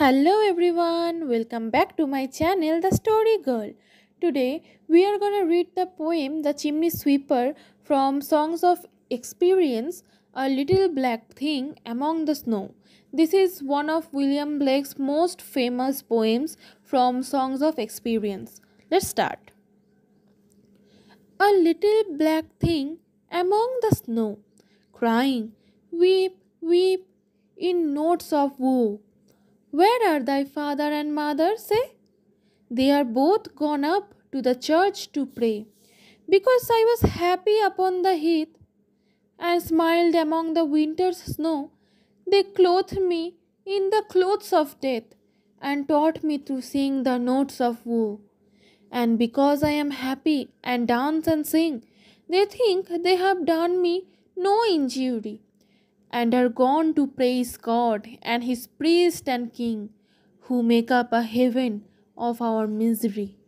Hello everyone, welcome back to my channel The Story Girl. Today we are going to read the poem The Chimney Sweeper from Songs of Experience, A Little Black Thing Among the Snow. This is one of William Blake's most famous poems from Songs of Experience. Let's start. A little black thing among the snow, crying, Weep, weep, in notes of woe where are thy father and mother? Say, they are both gone up to the church to pray. Because I was happy upon the heath and smiled among the winter's snow, they clothed me in the clothes of death and taught me to sing the notes of woe. And because I am happy and dance and sing, they think they have done me no injury and are gone to praise God and His priest and King, who make up a heaven of our misery.